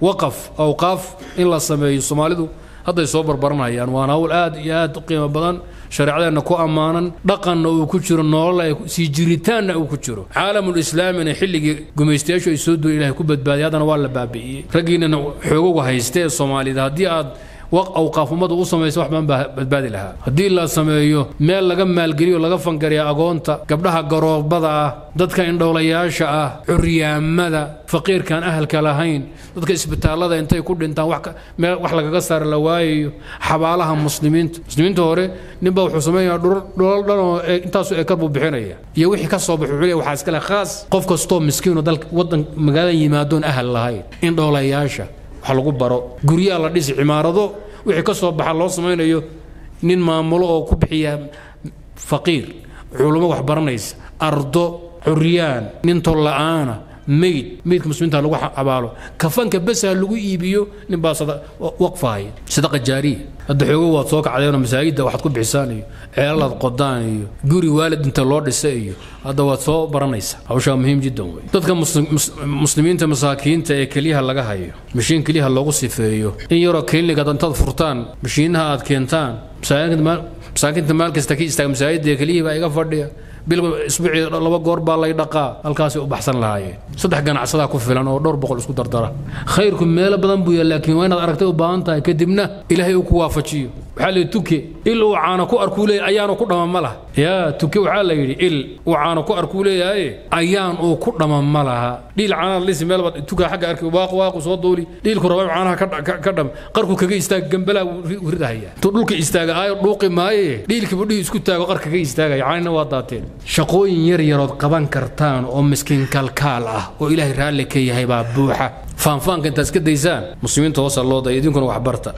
waqaf awqaaf in la sameeyo soomaalidu. Hadday soo barbaranayaan waana hawl aad iyo aad u qiimo badan shareecadeenna ku ammaanan dhaqanna uu ku jiro nolol ay sii jiritaanna uu ku jiro. Caalamulislaamina xilligii gumaystayaashu ay soo duulen ilahay ku badbaadiyay haddana waa la baabi'iyey. Raggiinana xoogoga haysta ee soomaalida. Haddii aad awqaaf ummadu u samaysa wax baan baa badbaadi lahaa. Haddii la sameeyo meel laga maalgeliyo laga fangariya agoonta gabdhaha garoobada ah dadka indhowlayaasha ah curyaamada faqiirkaan ahalka lahayn dadka isbitaallada intay ku dhintaan wax lagaga saara la waayayo xabaalaha muslimiinta muslimiinta hore ninbaa wuxuu sameynaya dhulal dhanoo intaasu ekar buu bixinaya. Iyo wixii ka soo baxu xuliya waxaa iskale khaas qof kastoo miskiino dalka waddan magaalada yimaadoon ahal lahayn indhowlayaasha wax lagu baro. Guryaha la dhisi cimaarado wixii ka soo baxa loo samaynayo nin maamulo oo ku bixiya faqiir. Culummo wax baranaysa. Ardo curyaan nin tolla'aana mayd maydka muslimiinta lagu abaalo. Kafanka besaha lagu iibiyo ninbaa waqfahaya sadaqa jaariya hadda xoogo waad soo kacdeenoo masaajidda waxaad ku bixisaan iyo ceelalaad qodaan iyo guri waalid inta loo dhisa iyo hadda waad soo baranaysaa. Hawshaa muhiim jiddan wey dadka muslimiinta masaakiinta ee keliyaha laga hayo mashiin keliyaha loogu sifeeyo in yaroo klinig intaad furtaan mashiinaha aad keentaan masaakiinta maal kasta ka istaaga masaajidda ee keliyihii baa iga fadhiya bilba isbuucii laba goor baa lay dhaqaa halkaasay u baxsan lahaayeen. Saddex ganacsadaa ku filan oo dhowr boqol isku dardara khayrku meelo badan buu yahay laakiin waa inaad aragtay u baahan tahay kadibna ilaahay uu ku waafajiyo waxaa la yidhi tuke il uu caana ku arkuu leeyahay ayaan uu ku dhama ma laha. Yaa tuke waxaa la yidhi il uu caana ku arkuu leeyahay ayaan uu ku dhama ma laha. Dhiil caanaha lisi meel baad tuka xagga arki waaq waaqu soo duuli. Dhiilku rabaa caanaha ka dham qarku kaga istaaga gambalaa ridahaya intuu dhulka istaaga aayo dhuuqi maaye dhiilkiibu dhihi isku taago qar kaga istaagaya caanina waa daateen. Shaqooyin yar yarood qaban kartaan oo miskiin kalkaal ah oo ilaahay raalli ka yahay baa buuxa. Faanfaanka intaad iska daysaan muslimiinta hoosa loo daya idinkuna wax barta